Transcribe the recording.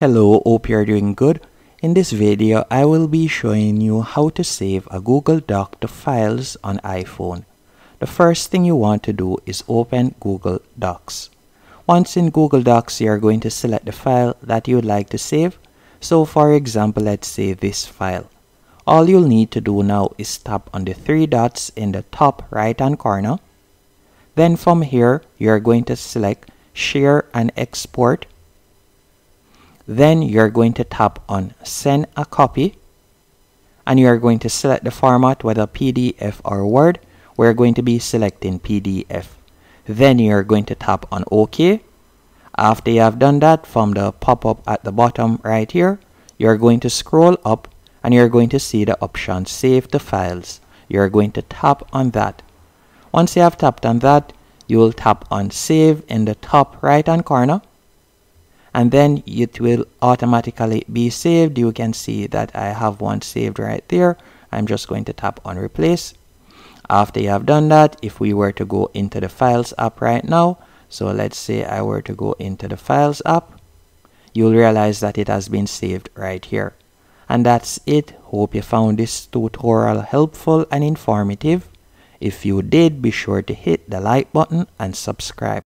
Hello, hope you're doing good. In this video, I will be showing you how to save a Google Doc to files on iPhone. The first thing you want to do is open Google Docs. Once in Google Docs, you're going to select the file that you'd like to save. So for example, let's say this file. All you'll need to do now is tap on the three dots in the top right hand corner. Then from here, you're going to select Share and Export then you're going to tap on send a copy and you're going to select the format whether PDF or Word. We're going to be selecting PDF. Then you're going to tap on OK. After you have done that from the pop-up at the bottom right here, you're going to scroll up and you're going to see the option save to files. You're going to tap on that. Once you have tapped on that, you will tap on save in the top right hand corner and then it will automatically be saved. You can see that I have one saved right there. I'm just going to tap on replace. After you have done that if we were to go into the files app right now so let's say I were to go into the files app you'll realize that it has been saved right here. And that's it. Hope you found this tutorial helpful and informative. If you did be sure to hit the like button and subscribe